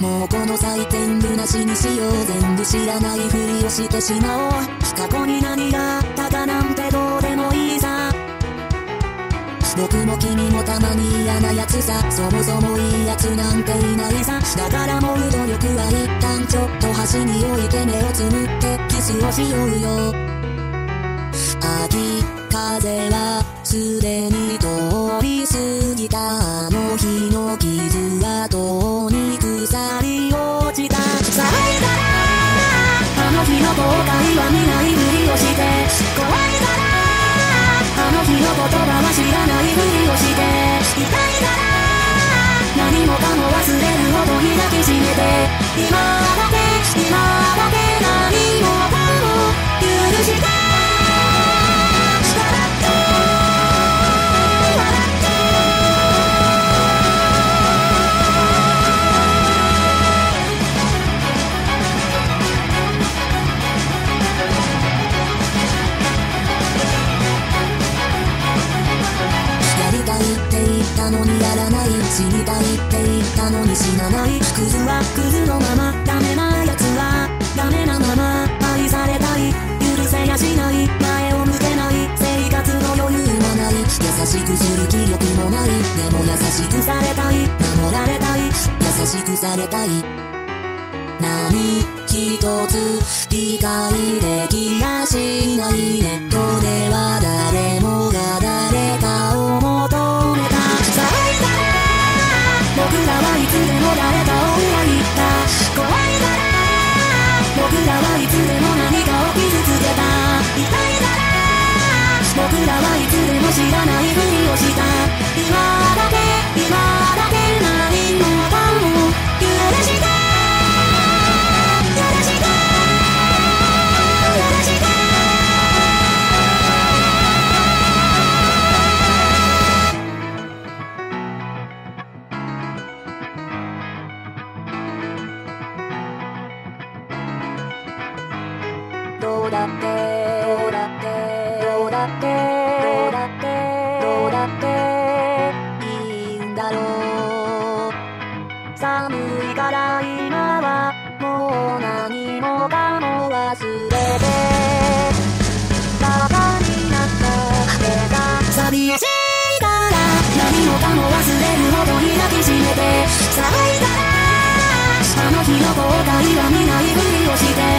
もうこの際全部なしにしよう全部知らないふりをしてしまおう。過去に何があったかなんてどうでもいいさ。僕も君もたまに嫌なやつさそもそもいいやつなんていないさ。だからもう努力は一旦ちょっと端に置いて目をつむってキスをしようよ。秋風はすでに通りの後悔は見ないふりをして怖いからあの日の言葉は知らないふりをして痛いから何もかも忘れるほどに抱きしめて今死にたいって言ったのに死なない。クズはクズのままダメなやつはダメなまま愛されたい。許せやしない。前を向けない。生活の余裕もない。優しくする気力もない。でも優しくされたい。守られたい。優しくされたい。何一つ理解できやしない。ネットでした今だけ今だけ何もかも許して許して許してどうだってどうだってどうだって。寒いから今はもう何もかも忘れてバカになった手が寂しいから何もかも忘れるほどに抱きしめて騒いだらあの日の後悔は見ないふりをして。